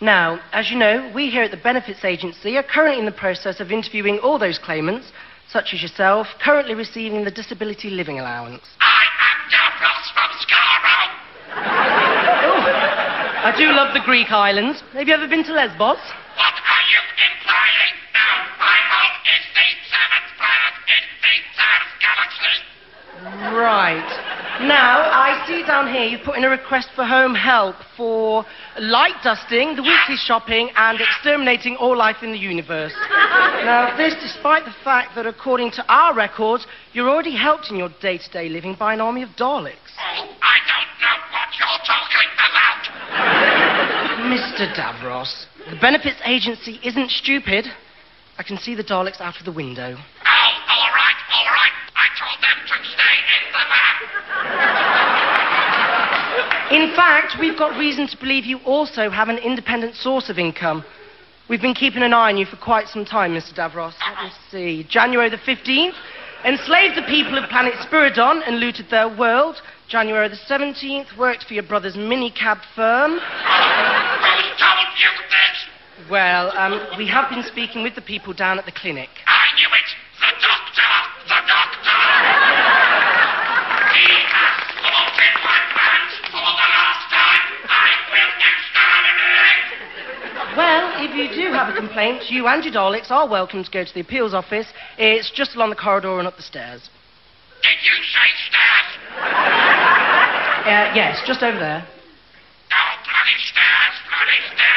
Now, as you know, we here at the Benefits Agency are currently in the process of interviewing all those claimants, such as yourself, currently receiving the Disability Living Allowance. I am Davros from Scarborough. Oh, I do love the Greek islands. Have you ever been to Lesbos? What are you implying? No, my home is the seventh planet in the third galaxy. Right. Now, I see down here you've put in a request for home help for light dusting, the weekly shopping, and exterminating all life in the universe. now, this despite the fact that, according to our records, you're already helped in your day to day living by an army of Daleks. Oh, I don't know what you're talking about. Mr. Davros, the Benefits Agency isn't stupid. I can see the Daleks out of the window. Oh, all right, all right. I told them to stay in the van. In fact, we've got reason to believe you also have an independent source of income. We've been keeping an eye on you for quite some time, Mr. Davros. Let me see. January the 15th, enslaved the people of planet Spiridon and looted their world. January the 17th, worked for your brother's minicab firm. Who told you this? Well, um, we have been speaking with the people down at the clinic. I knew If you do have a complaint, you and your Daleks are welcome to go to the appeals office. It's just along the corridor and up the stairs. Did you say stairs? Uh, yes, just over there. Oh, bloody stairs, bloody stairs.